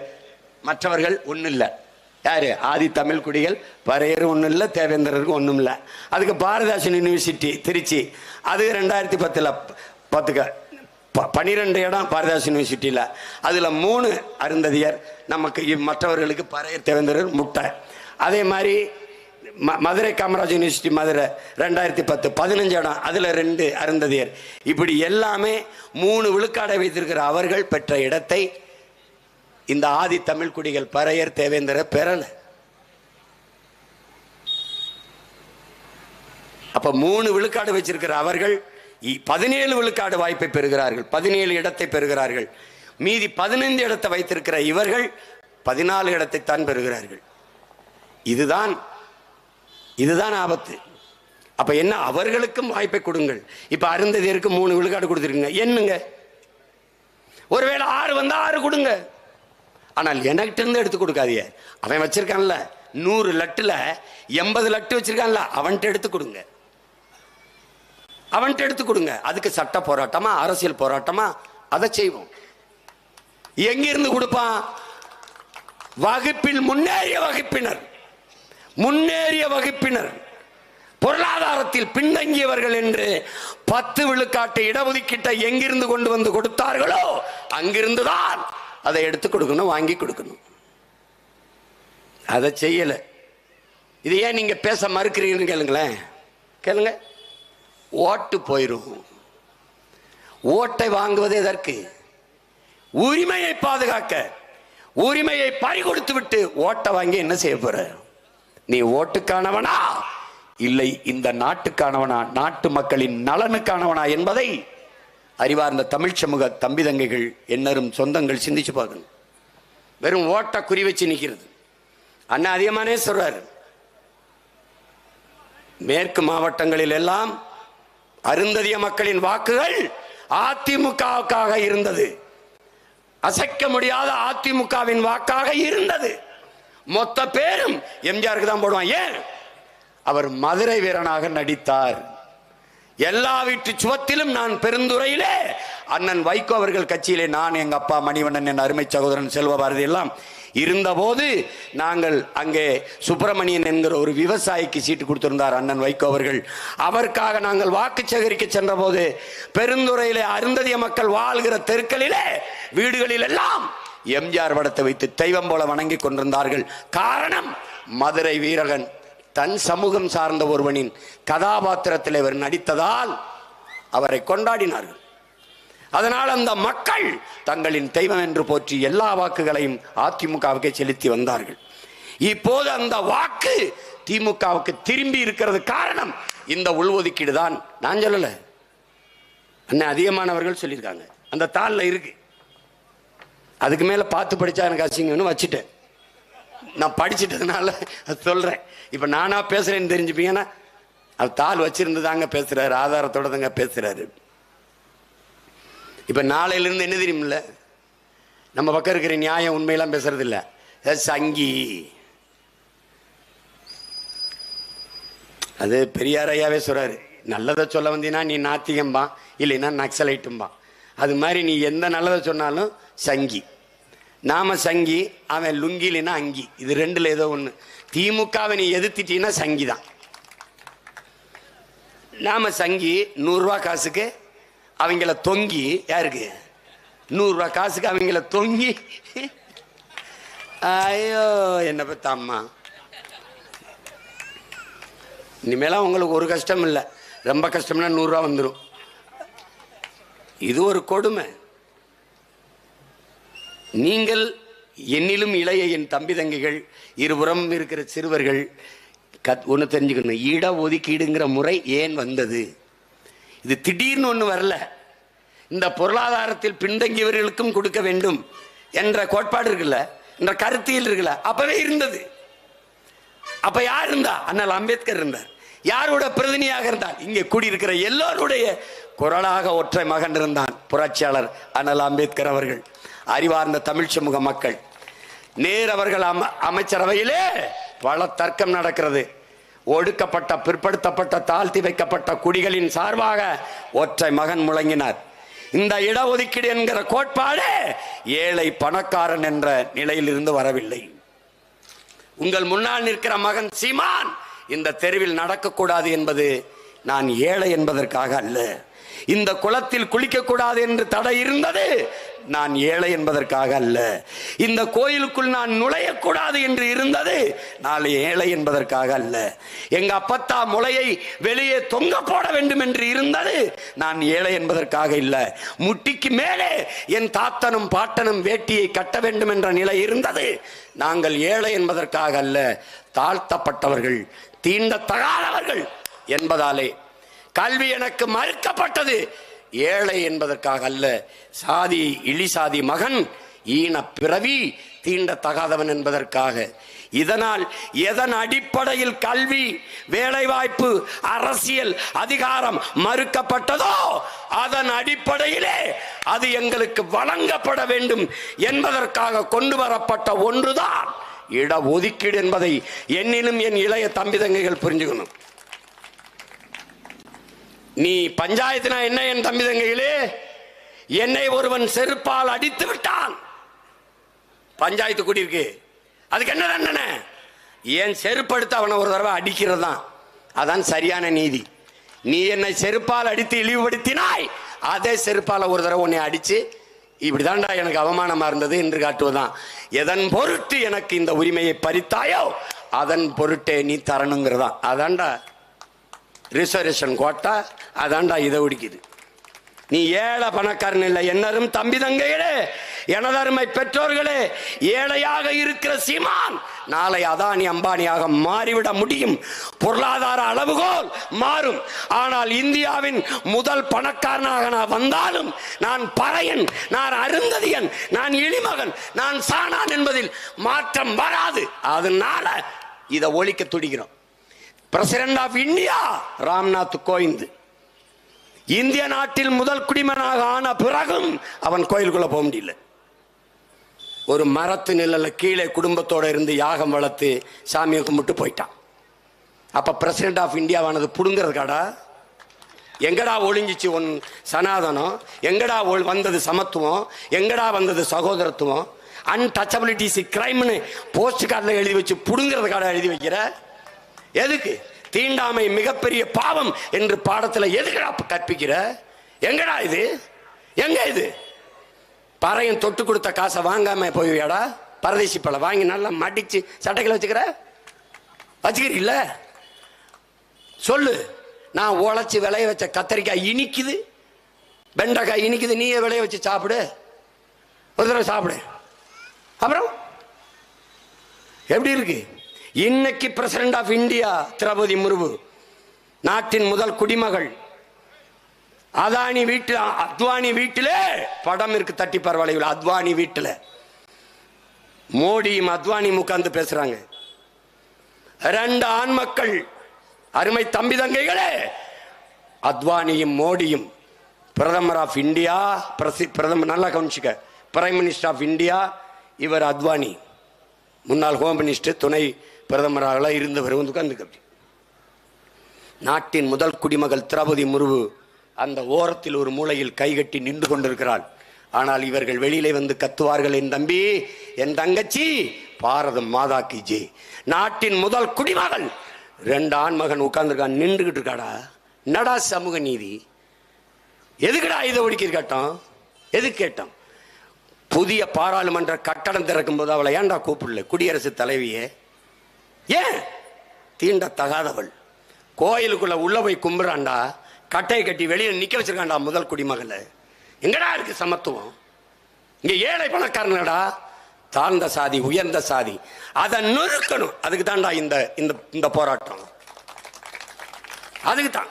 மற்றவர்கள் ஒன்றும் இல்லை. யார்? ஆதி தமிழ் குடிகள் வரையரும் ஒன்றும் இல்லை தேவேந்திரருக்கும் ஒன்றும் இல்லை. அதுக்கு பாரதாசன் யூனிவர்சிட்டி திருச்சி. அது ரெண்டாயிரத்தி பத்தில் பத்துக்க. ப- பன்னிரெண்டு இடம் பாரதாஸ் யூனிவர்சிட்டியில் அதில் மூணு அருந்ததியர் நமக்கு மற்றவர்களுக்கு பறையர் தேவேந்திரர் முட்டை. அதே மாதிரி ம- மதுரை காமராஜ் யூனிவர்சிட்டி மதுரை ரெண்டாயிரத்தி பத்து பதினஞ்சு இடம் அதில் ரெண்டு அருந்ததியர். இப்படி எல்லாமே மூணு விழுக்காடை வைத்திருக்கிற அவர்கள் பெற்ற இடத்தை இந்த ஆதி தமிழ் குடிகள் பறையர் தேவேந்திர பெறலை. அப்போ மூணு விழுக்காடு வச்சிருக்கிற அவர்கள் பதினேழு விழுக்காடு வாய்ப்பை பெறுகிறார்கள். பதினேழு இடத்தை பெறுகிறார்கள். மீதி பதினைந்து இடத்தை வைத்திருக்கிற இவர்கள் பதினாலு இடத்தை தான் பெறுகிறார்கள். இதுதான் இதுதான் ஆபத்து. அப்ப என்ன அவர்களுக்கும் வாய்ப்பை கொடுங்கள். இப்ப அருந்ததியருக்கு மூணு விழுக்காடு கொடுத்துருக்கீங்க. என்னங்க? ஒருவேளை ஆறு வந்தா ஆறு கொடுங்க. ஆனால் எனக்கிட்ட இருந்து எடுத்து கொடுக்காதீங்க. அவன் வச்சிருக்கான்ல நூறு லட்டுல எண்பது லட்டு வச்சிருக்கான்ல அவன்கிட்ட எடுத்து கொடுங்க. அவன்கிட்ட எடுத்து கொடுங்க. அதுக்கு சட்ட போராட்டமா அரசியல் போராட்டமா அதை செய்வோம். எங்கிருந்து கொடுப்பான்? வகுப்பில் முன்னேறிய வகுப்பினர். முன்னேறிய வகுப்பினர். பொருளாதாரத்தில் பின்தங்கியவர்கள் என்று பத்து விழுக்காட்டு இடஒதுக்கீட்டை எங்கிருந்து கொண்டு வந்து கொடுத்தார்களோ அங்கிருந்து தான் அதை எடுத்து கொடுக்கணும் வாங்கி கொடுக்கணும். அதை செய்யல. இது ஏன் நீங்க பேச மறுக்கிறீங்கன்னு கேளுங்களேன். கேளுங்க. ஓட்டு போயிரும். ஓட்டை வாங்குவது எதற்கு? உரிமையை பாதுகாக்க. உரிமையை பறிகொடுத்து விட்டு ஓட்டை வாங்கி என்ன செய்ய போற? நீ ஓட்டுக்கானவனா? இல்லை இந்த நாட்டுக்கானவனா? நாட்டு மக்களின் நலனுக்கானவனா என்பதை அறிவார்ந்த தமிழ் சமூக தம்பி தங்கைகள் என்னரும் சொந்தங்கள் சிந்திச்சு பார்க்கணும். வெறும் ஓட்ட குறி வச்சு நிற்கிறது அண்ணா அதிகமானே சொல்றாரு. மேற்கு மாவட்டங்களில் எல்லாம் அருந்ததிய மக்களின் வாக்குகள் அதிமுகவுக்காக இருந்தது. அசைக்க முடியாத அதிமுகவின் வாக்காக இருந்தது. மொத்த பேரும் எம்ஜிஆருக்கு தான் போடுவான் ஏன்? அவர் மதுரை வீரனாக நடித்தார். எல்லா வீட்டு சுவத்திலும் நான் பெருந்துறையிலே அண்ணன் வைகோ அவர்கள் கட்சியிலே நான் எங்க அப்பா மணிவண்ணன் என் அருமை சகோதரன் செல்வ பாரதி எல்லாம் இருந்தபோது நாங்கள் அங்கே சுப்பிரமணியன் என்கிற ஒரு விவசாயிக்கு சீட்டு கொடுத்திருந்தார் அண்ணன் வைகோ அவர்கள். அவருக்காக நாங்கள் வாக்கு சேகரிக்க சென்றபோது பெருந்துறையிலே அருந்ததிய மக்கள் வாழ்கிற தெருக்களிலே வீடுகளில் எல்லாம் எம்ஜிஆர் படத்தை வைத்து தெய்வம் போல வணங்கி கொண்டிருந்தார்கள். காரணம் மதுரை வீரகன் தன் சமூகம் சார்ந்த ஒருவனின் கதாபாத்திரத்தில் இவர் நடித்ததால் அவரை கொண்டாடினார்கள். அதனால் அந்த மக்கள் தங்களின் தெய்வம் என்று போற்றி எல்லா வாக்குகளையும் அதிமுகவுக்கு செலுத்தி வந்தார்கள். இப்போது அந்த வாக்கு திமுகவுக்கு திரும்பி இருக்கிறது காரணம் இந்த உள்ஒதுக்கீடு தான். நான் சொல்லல. அண்ணன் அதிகமானவர்கள் சொல்லியிருக்காங்க. அந்த தாளில் இருக்கு. அதுக்கு மேல பார்த்து படிச்சா எனக்கு அசிங்கம்னு வச்சுட்டேன். நான் படிச்சிட்டதுனால அது சொல்றேன். இப்ப நானா பேசுறேன்னு தெரிஞ்சுப்பீங்கன்னா அது தாள் வச்சிருந்து தாங்க பேசுறாரு ஆதாரத்தோட தாங்க பேசுறாரு. இப்போ நாளையிலேருந்து என்ன தெரியுமில்ல? நம்ம பக்கம் இருக்கிற நியாயம் உண்மையெல்லாம் பேசுறது இல்லை சங்கி. அது பெரியார் ஐயாவே சொல்கிறாரு நல்லதை சொல்ல வந்தீங்கன்னா நீ நாத்திகம்பா இல்லைன்னா நக்சலைட்டும்பா. அது மாதிரி நீ எந்த நல்லதை சொன்னாலும் சங்கி. நாம சங்கி அவன் லுங்கி இல்லைன்னா அங்கி. இது ரெண்டுல ஏதோ ஒன்று திமுகவை நீ எதிர்த்திட்டீங்கன்னா சங்கி தான் நாம சங்கி நூறுரூவா காசுக்கு அவங்கள தொங்கி யாருக்கு? நூறுரூவா காசுக்கு அவங்கள தொங்கி. ஐயோ என்ன பார்த்தா அம்மா. இனிமேலாம் உங்களுக்கு ஒரு கஷ்டம் இல்லை. ரொம்ப கஷ்டம்னா நூறுரூவா வந்துடும் இது ஒரு கொடுமை. நீங்கள் என்னிலும் இளைய என் தம்பி தங்கைகள் இருபுறம் இருக்கிற சிறுவர்கள் கத் ஒன்று தெரிஞ்சுக்கணும். இட ஒதுக்கீடுங்கிற முறை ஏன் வந்தது? இது திடீர்னு ஒன்று வரல. இந்த பொருளாதாரத்தில் பின்தங்கியவர்களுக்கும் கொடுக்க வேண்டும் என்ற கோட்பாடு இருக்குல்ல என்ற கருத்தியல் இருக்குல்ல அப்பவே இருந்தது. அப்ப யார் இருந்தா? அண்ணல் அம்பேத்கர் இருந்தார். யாரோட பிரதிநிதியாக இருந்தார் இங்கே கூடியிருக்கிற எல்லோருடைய குரலாக ஒற்றை மகன் இருந்தான் புரட்சியாளர் அண்ணல் அம்பேத்கர் அவர்கள். அறிவார்ந்த தமிழ் சமூக மக்கள். நேர் அவர்கள் அம அமைச்சரவையிலே பல தர்க்கம் நடக்கிறது. ஒடுக்கப்பட்ட பிற்படுத்தப்பட்ட தாழ்த்தி வைக்கப்பட்ட குடிகளின் சார்பாக ஒற்றை மகன் முழங்கினார். இந்த இடஒதுக்கீடு என்கிற கோட்பாடு ஏழை பணக்காரன் என்ற நிலையிலிருந்து வரவில்லை. உங்கள் முன்னால் நிற்கிற மகன் சீமான் இந்த தெருவில் நடக்கக்கூடாது என்பது நான் ஏழை என்பதற்காக அல்ல. இந்த குளத்தில் குளிக்கக்கூடாது என்று தடை இருந்தது நான் ஏழை என்பதற்காக அல்ல. இந்த கோயிலுக்குள் நான் நுழையக்கூடாது என்று இருந்தது நான் ஏழை என்பதற்காக அல்ல. எங்க அப்பத்தா முளையை வெளியே தொங்க போட வேண்டும் என்று இருந்தது நான் ஏழை என்பதற்காக இல்ல. முட்டிக்கு மேலே என் தாத்தனும் பாட்டனும் வேட்டியை கட்ட வேண்டும் என்ற நிலை இருந்தது. நாங்கள் ஏழை என்பதற்காக அல்ல தாழ்த்தப்பட்டவர்கள் தீண்டத்தகாதவர்கள் என்பதாலே. கல்வி எனக்கு மறுக்கப்பட்டது. ஏழை என்பதற்காக அல்ல சாதி இழிசாதி மகன் ஈன பிறவி தீண்டத்தகாதவன் என்பதற்காக. இதனால் எதன் அடிப்படையில் கல்வி வேலைவாய்ப்பு அரசியல் அதிகாரம் மறுக்கப்பட்டதோ அதன் அடிப்படையிலே அது எங்களுக்கு வழங்கப்பட வேண்டும் என்பதற்காக கொண்டு வரப்பட்ட ஒன்றுதான். இட ஒதுக்கீடு என்பதை என்னிலும் என் இளைய தம்பி தங்கைகள் புரிஞ்சுக்கணும். நீ பஞ்சாயத்துனா என்ன என் தம்பி தங்கைகளே? என்னை ஒருவன் செருப்பால் அடித்து விட்டான். பஞ்சாயத்து கூட்டியிருக்கு அதுக்கு என்ன தண்டனை? ஏன் செருப்படுத்த அவனை ஒரு தடவை அடிக்கிறது தான் அதான் சரியான நீதி. நீ என்னை செருப்பால் அடித்து இழிவுபடுத்தினாய் அதே செருப்பால் ஒரு தடவை உன்னை அடித்து இப்படிதான்டா எனக்கு அவமானமா இருந்தது என்று காட்டுவதான் எதன் பொருட்டு எனக்கு இந்த உரிமையை பறித்தாயோ அதன் பொருட்டே நீ தரணுங்கிறதா அதான்டா. ரிசர்வேஷன் கோட்டா அதான்டா இதை ஒடிக்குது நீ ஏழை பணக்காரன் இல்லை என்னரும் தம்பி தங்கைகளே எனதருமை பெற்றோர்களே ஏழையாக இருக்கிற சீமான் நாளை அதானி அம்பானியாக மாறிவிட முடியும். பொருளாதார அளவுகோல் மாறும். ஆனால் இந்தியாவின் முதல் பணக்காரனாக நான் வந்தாலும் நான் பறையன் நான் அருந்ததியன் நான் இளிமகன் நான் சாணான் என்பதில் மாற்றம் வராது. அதனால இதை ஒழிக்க துடிக்கிறோம். President of India Ramnath Kovind இந்திய நாட்டில் முதல் குடிமகனாக ஆன பிறகும் அவன் கோயிலுக்குள்ள போக முடியல. ஒரு மரத்து நிழல கீழே குடும்பத்தோட இருந்து யாகம் வளர்த்து சாமியை கும்பிட்டு போயிட்டான். அப்ப பிரசிடென்ட் ஆஃப் இந்தியாவானது புடுங்கிறதுக்காடா? எங்கடா ஒளிஞ்சிச்சு உன் சனாதனம்? எங்கடா வந்தது சமத்துவம்? எங்கடா வந்தது சகோதரத்துவம்? அன்டச்சபிலிட்டிஸ் கிரைம்னு போஸ்ட் கார்டில் எழுதி வச்சு புடுங்கிறதுக்காக எழுதி வைக்கிற? எதுக்கு? தீண்டாமை மிகப்பெரிய பாவம் என்று பாடத்தில் எதுக்குடா கற்பிக்கிற? எங்கடா இது? எங்க இது? பறையும் தொட்டு கொடுத்த காசை வாங்காம போய்வியாடா? பரதேசி பழம் வாங்கி நல்லா மடிச்சு சட்டைகளை வச்சுக்கிற? வச்சுக்கிறீல்ல? சொல்லு. நான் உழைச்சி விளைய வச்ச கத்தரிக்காய் இனிக்குது. வெண்டைக்காய் இனிக்குது. நீயே விளைய வச்சு சாப்பிடு. ஒரு தடவை சாப்பிடு. அப்புறம்? எப்படி இருக்குது இன்னைக்கு president of India Droupadi Murmu நாட்டின் முதல் குடிமகள். அதானி வீட்டில் அத்வானி வீட்டிலே படம் இருக்கு தட்டி பரவாயில்ல அத்வானி வீட்டில். மோடியும் அத்வானியும் உட்கார்ந்து பேசுறாங்க. ரெண்டு ஆண் மக்கள் அருமை தம்பி தங்கைகளே அத்வானியும் மோடியும் பிரதமர் ஆஃப் இந்தியா பிரசி பிரதமர் நல்லா கவனிச்சுக்க. பிரைம் மினிஸ்டர் ஆஃப் இந்தியா இவர் அத்வானி. முன்னாள் ஹோம் மினிஸ்டர் துணை பிரதமராக இருந்தவர் வந்து உட்கார்ந்து நாட்டின் முதல் குடிமகள் திரௌபதி முர்மு அந்த ஓரத்தில் ஒரு மூலையில் கைகட்டி நின்று கொண்டிருக்கிறாள். ஆனால் இவர்கள் வெளியிலே வந்து கத்துவார்கள் என் தம்பி என் தங்கச்சி பாரதம் மாதா கி ஜெய். நாட்டின் முதல் குடிமகள். ரெண்டு ஆண்மகன் உட்கார்ந்துருக்கான் நின்றுகிட்டு இருக்காடா. நடா சமூக நீதி? எதுக்குடா இதை ஒடுக்கி கேட்டோம் எதுக்கு கேட்டோம்? புதிய பாராளுமன்ற கட்டடம் திறக்கும் போது அவளை ஏன்டா கூப்பிடல? குடியரசுத் தலைவியே ஏன்? தீண்ட தகாதவள் கோயிலுக்குள்ள உள்ள போய் கும்பிட்றான்டா கட்டையை கட்டி வெளியே நிற்க வச்சிருக்கான்டா முதல் குடிமகளை எங்கடா இருக்கு சமத்துவம்? இங்க ஏழை பணக்காரனடா தாழ்ந்த சாதி உயர்ந்த சாதி. அதை நொறுக்கணும். அதுக்கு தான்டா இந்த இந்த இந்த போராட்டம். அதுக்கு தான்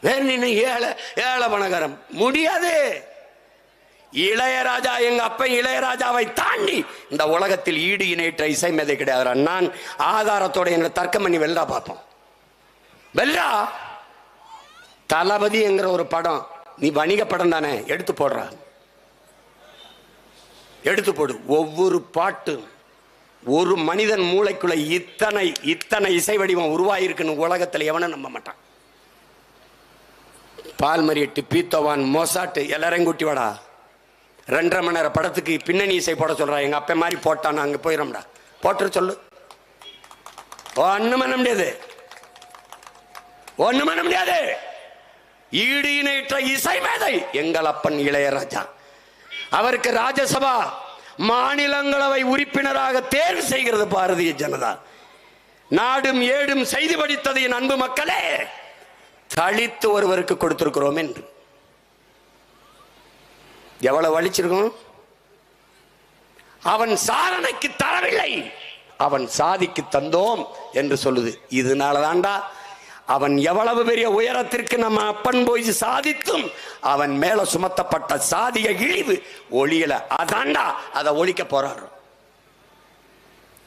வேற நின்னு ஏழை ஏழை பணக்காரன். முடியாது. இளையராஜா எங்க அப்ப இளையராஜாவை தாண்டி இந்த உலகத்தில் ஈடு இணையற்ற இசை மேதை கிடையாது நான் ஆதாரத்தோட எங்களை தர்க்கம் பண்ணி வெல்லா பார்ப்போம் வெல்லா தளபதி என்கிற ஒரு படம். நீ வணிக படம் தானே? எடுத்து போடுற. எடுத்து போடு. ஒவ்வொரு பாட்டும் ஒரு மனிதன் மூளைக்குள்ள இத்தனை இத்தனை இசை வடிவம் உருவாயிருக்குன்னு உலகத்தில் எவனும் நம்ப மாட்டான். பால்மரியட்டு பீத்தோவான் மொசாட்டு எல்லாரையும் கூட்டி வாடா. ரெண்டரை மணி நேரம் படத்துக்கு பின்னணி இசை போட சொல்றா. எங்க அப்பா மாதிரி போட்டான். அங்கே போயிடும்டா போட்டுற சொல்லு. ஒண்ணும் பண்ண முடியாது. ஒண்ணும் பண்ண முடியாது. ஈடு இணையற்ற இசை மேதை எங்கள் அப்பன் இளையராஜா. அவருக்கு ராஜ்யசபா மாநிலங்களவை உறுப்பினராக தேர்வு செய்கிறது பாரதிய ஜனதா. நாடும் ஏடும் செய்தி படித்தது என் அன்பு மக்களே தளித்து ஒருவருக்கு கொடுத்திருக்கிறோம் என்று. எவ்வளவு வலிச்சிருக்கும் அவன் சாரணைக்கு தரவில்லை. அவன் சாதிக்கு தந்தோம் என்று சொல்லுது. இதனால தாண்டா அவன் எவ்வளவு பெரிய உயரத்திற்கு நம்ம அப்பன் போய் சாதித்தும். அவன் மேல சுமத்தப்பட்ட சாதிய இழிவு ஒளியல அதாண்டா அதை ஒழிக்க போறாரு.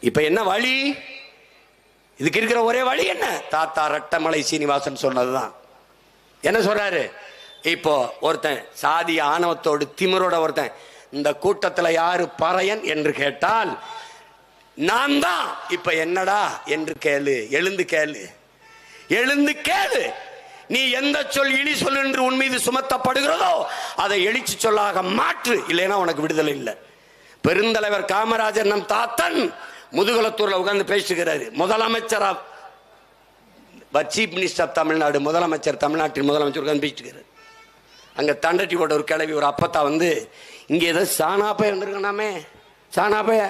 இப்ப என்ன வழி? இதுக்கு இருக்கிற ஒரே வழி என்ன? தாத்தா ரட்டமலை சீனிவாசன் சொன்னதுதான். என்ன சொல்றாரு? இப்போ ஒருத்தன் சாதி ஆணவத்தோடு திமிரோட ஒருத்தன் இந்த கூட்டத்தில் யாரு பறையன் என்று கேட்டால் நான் தான். இப்ப என்னடா என்று கேளு எழுந்து கேளு. எழுந்து கேளு. நீ எந்த சொல் இழி சொல் என்று உன் மீது சுமத்தப்படுகிறதோ அதை எழுச்சி சொல்லாக மாற்று. இல்லைன்னா உனக்கு விடுதலை இல்லை. பெருந்தலைவர் காமராஜர் நம் தாத்தன் முதுகுலத்தூர்ல உட்கார்ந்து பேசுகிறாரு. முதலமைச்சரா சீஃப் மினிஸ்டர் ஆஃப் தமிழ்நாடு முதலமைச்சர் தமிழ்நாட்டின் முதலமைச்சர் உட்கார்ந்து பேசுகிறார். அங்கே தண்டட்டி போட்ட ஒரு கிளவி ஒரு அப்பத்தா வந்து இங்கே ஏதோ சாணாப்பை இருந்திருக்கணாமே சாணாப்பைய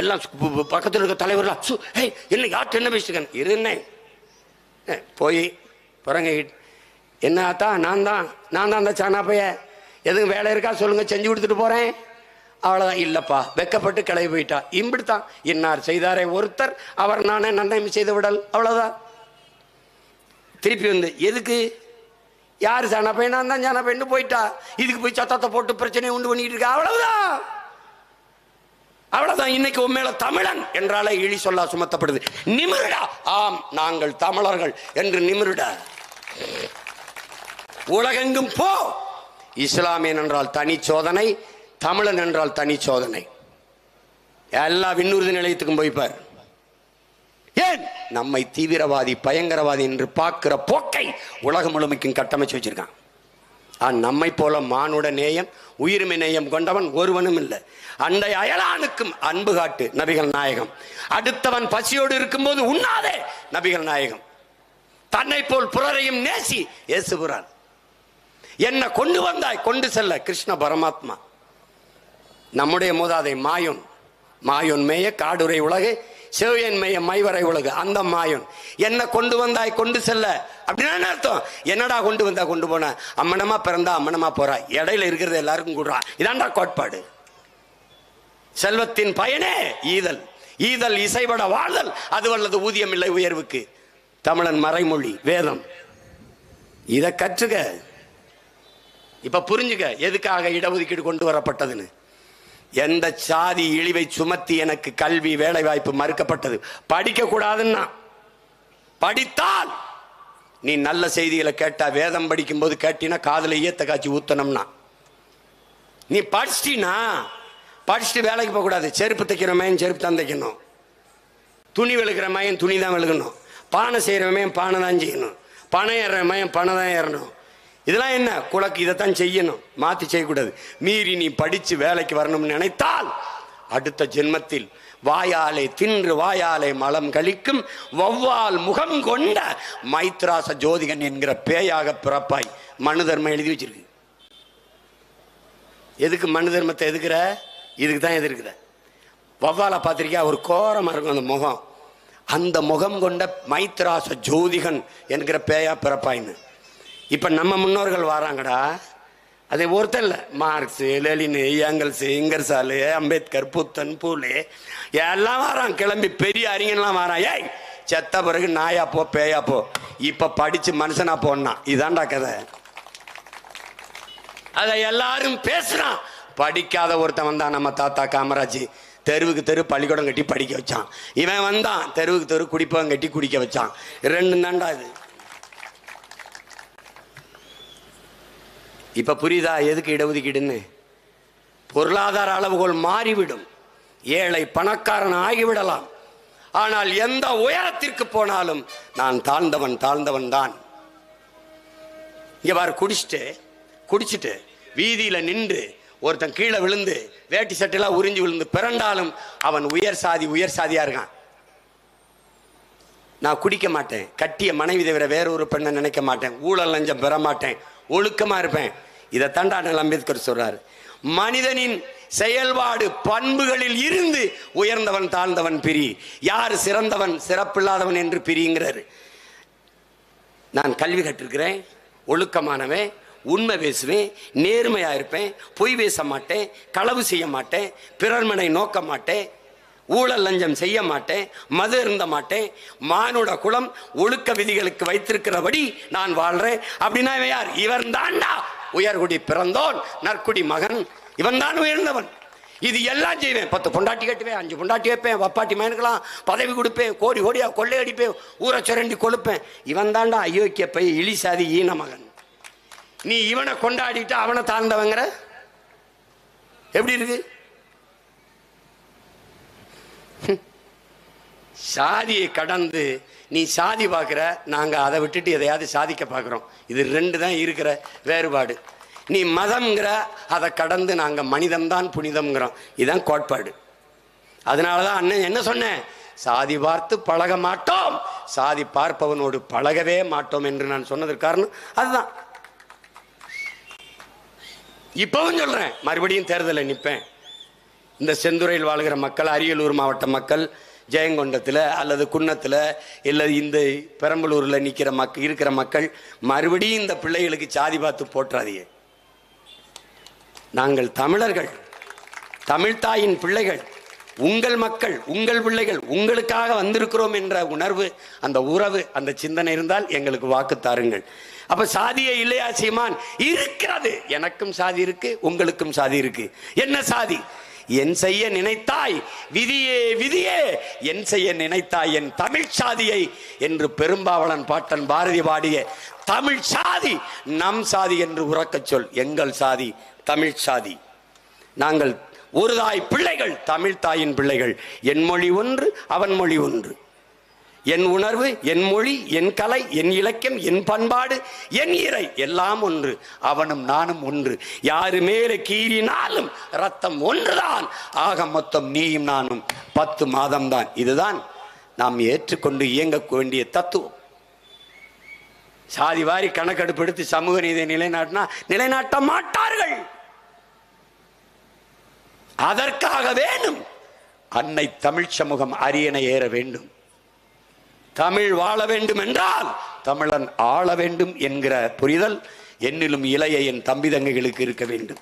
எல்லாம் பக்கத்தில் இருக்க தலைவர்லாம் சு ஹே என்ன யார்கிட்ட என்ன பேசிட்டு இருந்தேன் போய் புறங்க என்ன ஆத்தா நான் தான் நான் தான் அந்த சாணாப்பைய எதுவும் வேலை இருக்கா? சொல்லுங்கள் செஞ்சு கொடுத்துட்டு போகிறேன் அவ்வளோதான் இல்லைப்பா வெக்கப்பட்டு கிளவி போயிட்டா. இம்பிடித்தான். இன்னார் செய்தாரே ஒருத்தர் அவர் நானே நன்மை செய்து விடல். அவ்வளோதான் திருப்பி வந்து எதுக்கு? யார் சன பையனா தான் சன பையன் போயிட்டா? இதுக்கு போய் சத்தத்தை போட்டு பிரச்சனையை உண்டு பண்ணிட்டு இருக்கா? அவ்வளவுதான். அவ்வளவுதான். இன்னைக்கு உண்மையில தமிழன் என்றாலே இழி சொல்லா சுமத்தப்படுது. நிமிருடா. ஆம் நாங்கள் தமிழர்கள் என்று நிமிருடா. உலகெங்கும் போ. இஸ்லாமியன் என்றால் தனி சோதனை தமிழன் என்றால் தனி சோதனை. எல்லா விண்ணூர்தி நிலையத்துக்கும் போய்ப்பார் ஏன்? நம்மை தீவிரவாதி பயங்கரவாதி என்று பார்க்கிற போக்கை உலகம் முழுமைக்கும் கட்டமைச்சு வச்சிருக்கான். ஆன் நம்மை போல மானுட நேயம் உயிர்மை நேயம் கொண்டவன் ஒருவனும் இல்லை. அண்டை அயலானுக்கும் அன்பு காட்டு நபிகள் நாயகம். அடுத்தவன் பசியோடு இருக்கும்போது உண்ணாதே நபிகள் நாயகம். தன்னை போல் புறரையும் நேசி இயேசுபுரான் என்ன கொண்டு வந்தாய் கொண்டு செல்ல கிருஷ்ண பரமாத்மா. நம்முடைய மூதாதை மாயோன். மாயோன் மேய காடுரை உலகே செவியன் மேய மைவரை உலகு அந்த மாயன். என்ன கொண்டு வந்தாய் கொண்டு செல்ல? அப்படின்னா அர்த்தம்? என்னடா கொண்டு வந்தா கொண்டு போன? அம்மனமா பிறந்தா அம்மனமா போறா? இடையில இருக்கிறது எல்லாருக்கும் கூடுறா. இதான்டா கோட்பாடு. செல்வத்தின் பயனே ஈதல். ஈதல் இசைபட வாழ்தல். அது வல்லது ஊதியம் இல்லை உயர்வுக்கு. தமிழன் மறைமொழி வேதம். இதை கற்றுக்க இப்ப புரிஞ்சுக்க எதுக்காக இடஒதுக்கீடு கொண்டு வரப்பட்டதுன்னு. எந்த சாதி இழிவை சுமத்தி எனக்கு கல்வி வேலைவாய்ப்பு மறுக்கப்பட்டது? படிக்க கூடாதுன்னா படித்தால் நீ நல்ல செய்திகளை கேட்டா வேதம் படிக்கும் போது கேட்டினா காதுல ஈயத்த காய்ச்சி ஊத்தணும்னா. நீ படிச்சிட்டினா படிச்சுட்டு வேலைக்கு போக கூடாது செருப்பு தைக்கிற மயன் செருப்பு தான் தைக்கணும். துணி வெளுக்கிற மயன் துணி தான் வெளுக்கணும் பானை செய்கிற மயன் பானை தான் செய்யணும். பணம் ஏறுற மயன் பணம் தான் ஏறணும். இதெல்லாம் என்ன? குலக்கு இதைத்தான் செய்யணும். மாற்றி செய்யக்கூடாது. மீறி நீ படித்து வேலைக்கு வரணும்னு நினைத்தால் அடுத்த ஜென்மத்தில் வாயாலே தின்று வாயாலே மலம் கழிக்கும் வௌவால் முகம் கொண்ட மைத்ராச ஜோதிகன் என்கிற பேயாக பிறப்பாய் மனு தர்மம் எழுதி வச்சிருக்கு. எதுக்கு மனு தர்மத்தை எதுக்குற? இதுக்கு தான் எதிர்க்கிற. வௌவால பார்த்துருக்கியா? ஒரு கோரமாக இருக்கும் அந்த முகம். அந்த முகம் கொண்ட மைத்ராச ஜோதிகன் என்கிற பேயா பிறப்பாயின்னு. இப்போ நம்ம முன்னோர்கள் வராங்கடா. அது ஒருத்தர் இல்லை. Marx Lenin Engels Ingersoll Ambedkar புத்தன் பூலே. எல்லாம் வரான் கிளம்பி பெரிய அறிஞன்லாம் வரான் ஏய் செத்த பிறகு நாயா போ பேயா போ. இப்போ படித்து மனுஷனா போனா. இதான்டா கதை. அதை எல்லாரும் பேசுறான். படிக்காத ஒருத்தன் வந்தான் நம்ம தாத்தா காமராஜ். தெருவுக்கு தெரு பள்ளிக்கூடம் கட்டி படிக்க வச்சான். இவன் வந்தான். தெருவுக்கு தெரு குடிப்பவன் கட்டி குடிக்க வச்சான். ரெண்டு தாண்டா இது. இப்ப புரியுதா? எதுக்கு இடஒதுக்கீடுன்னு? பொருளாதார அளவுகோல் மாறிவிடும். ஏழை பணக்காரன் ஆகிவிடலாம். ஆனால் எந்த உயரத்திற்கு போனாலும் நான் தாழ்ந்தவன் தாழ்ந்தவன் தான். இங்க பாரு குடிச்சிட்டு குடிச்சிட்டு வீதியில நின்று ஒருத்தன் கீழே விழுந்து வேட்டி சட்டெல்லாம் உறிஞ்சி விழுந்து பிறண்டாலும் அவன் உயர் சாதி உயர் சாதியா இருக்கான். நான் குடிக்க மாட்டேன். கட்டிய மனைவி தவிர வேற ஒரு பெண்ணை நினைக்க மாட்டேன். ஊழல் லஞ்சம் பெற மாட்டேன். ஒழுக்கமா இருப்பேன். இதை தாண்டா அண்ணல் அம்பேத்கர் சொல்றாரு. மனிதனின் செயல்பாடு பண்புகளில் இருந்து உயர்ந்தவன் தாழ்ந்தவன் பிரி. யார் சிறந்தவன் சிறப்பில்லாதவன் என்று பிரிங்கிறாரு. நான் கல்வி கற்றிருக்கிறேன் ஒழுக்கமானவன் உண்மை பேசுவேன் நேர்மையாக இருப்பேன் பொய் பேச மாட்டேன் களவு செய்ய மாட்டேன் பிறர்மனை நோக்க மாட்டேன் ஊழல் லஞ்சம் செய்ய மாட்டேன் மது இருந்த மாட்டேன் மானுட குலம் ஒழுக்க விதிகளுக்கு வைத்திருக்கிறபடி நான் வாழ்றேன். அப்படின்னா இவன் யார்? இவன் தான்டா உயர்குடி பிறந்தோன் நற்குடி மகன். இவன் தான் உயர்ந்தவன். இது எல்லாம் செய்வேன். பத்து பொண்டாட்டி கட்டுவேன் அஞ்சு பொண்டாட்டி வைப்பேன் வப்பாட்டி மயனுக்கெல்லாம் பதவி கொடுப்பேன் கோடி கோடியா கொள்ளையடிப்பேன் ஊரை சுரண்டி கொழுப்பேன் இவன் தாண்டா அயோக்கிய பை இழிசாதி ஈன மகன். நீ இவனை கொண்டாடிட்டு அவனை தாழ்ந்தவங்கிற? எப்படி இருக்கு? சாதியை கடந்து நீ சாதி பார்க்குற நாங்கள் அதை விட்டுட்டு எதையாவது சாதிக்க பார்க்குறோம். இது ரெண்டு தான் இருக்கிற வேறுபாடு. நீ மதம்ங்கிற அதை கடந்து நாங்கள் மனிதம்தான் புனிதம்ங்கிறோம். இதுதான் கோட்பாடு. அதனால தான் அண்ணன் என்ன சொன்னேன்? சாதி பார்த்து பழக மாட்டோம். சாதி பார்ப்பவனோடு பழகவே மாட்டோம் என்று நான் சொன்னதற்கு காரணம் அதுதான். இப்பவும் சொல்கிறேன் மறுபடியும் தேர்தலில் நிற்பேன். இந்த செந்துறையில் வாழ்கிற மக்கள் அரியலூர் மாவட்ட மக்கள் ஜெயங்கொண்டத்தில் அல்லது குன்னத்தில் இல்லை இந்த பெரம்பலூரில் நிற்கிற மக் இருக்கிற மக்கள் மறுபடியும் இந்த பிள்ளைகளுக்கு சாதி பார்த்து போற்றாதீங்க. நாங்கள் தமிழர்கள். தமிழ்தாயின் பிள்ளைகள். உங்கள் மக்கள் உங்கள் பிள்ளைகள் உங்களுக்காக வந்திருக்கிறோம் என்ற உணர்வு அந்த உறவு அந்த சிந்தனை இருந்தால் எங்களுக்கு வாக்கு தாருங்கள். அப்ப சாதியே இல்லையா சீமான்? இருக்கிறது. எனக்கும் சாதி இருக்கு உங்களுக்கும் சாதி இருக்கு. என்ன சாதி? என் செய்ய நினைத்தாய் விதியே விதியே. என் செய்ய நினைத்தாய் என் தமிழ் சாதியை என்று பெரும்பாவளன் பாட்டன் பாரதி பாடிய தமிழ் சாதி நம் சாதி என்று உறக்கச் சொல். எங்கள் சாதி தமிழ் சாதி. நாங்கள் ஒரு தாய் பிள்ளைகள் தமிழ் தாயின் பிள்ளைகள். என் மொழி ஒன்று அவன் மொழி ஒன்று. என் உணர்வு என் மொழி என் கலை என் இலக்கியம் என் பண்பாடு என் இறை எல்லாம் ஒன்று அவனும் நானும் ஒன்று. யாரு மேலே கீறினாலும் ரத்தம் ஒன்றுதான். ஆக மொத்தம் நீயும் நானும் பத்து மாதம்தான். இதுதான் நாம் ஏற்றுக்கொண்டு இயங்க வேண்டிய தத்துவம். சாதி வாரி கணக்கெடுப்பு எடுத்து சமூக நீதியை நிலைநாட்டினா நிலைநாட்ட மாட்டார்கள். அதற்காக வேணும் அன்னை தமிழ் சமூகம் அரியணை ஏற வேண்டும். தமிழ் வாழ வேண்டும் என்றால் தமிழன் ஆள வேண்டும் என்கிற புரிதல் என்னிலும் இளைய என் தம்பி தங்கைகளுக்கு இருக்க வேண்டும்.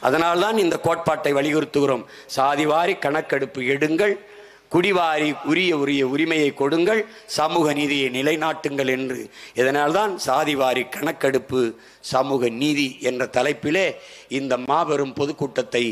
அதனால்தான் இந்த கோட்பாட்டை வலியுறுத்துகிறோம். சாதிவாரி கணக்கெடுப்பு எடுங்கள். குடிவாரி உரிய உரிய உரிமையை கொடுங்கள். சமூக நீதியை நிலைநாட்டுங்கள் என்று. இதனால்தான் சாதிவாரி கணக்கெடுப்பு சமூக நீதி என்ற தலைப்பிலே இந்த மாபெரும் பொதுக்கூட்டத்தை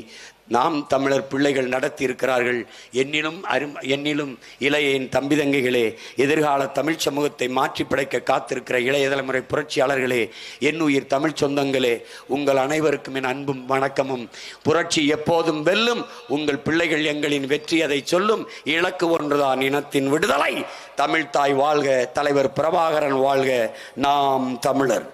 நாம் தமிழர் பிள்ளைகள் நடத்தி இருக்கிறார்கள் என்னிலும் அரும் என்னிலும் இளைய என் தம்பி தங்கைகளே எதிர்கால தமிழ் சமூகத்தை மாற்றி படைக்க காத்திருக்கிற இளைய தலைமுறை புரட்சியாளர்களே என்னுயிர் தமிழ் சொந்தங்களே உங்கள் அனைவருக்கும் என் அன்பும் வணக்கமும். புரட்சி எப்போதும் வெல்லும் உங்கள் பிள்ளைகள் எங்களின் வெற்றி அதை சொல்லும். இலக்கு ஒன்றுதான் இனத்தின் விடுதலை. தமிழ்தாய் வாழ்க தலைவர் பிரபாகரன் வாழ்க. நாம் தமிழர்.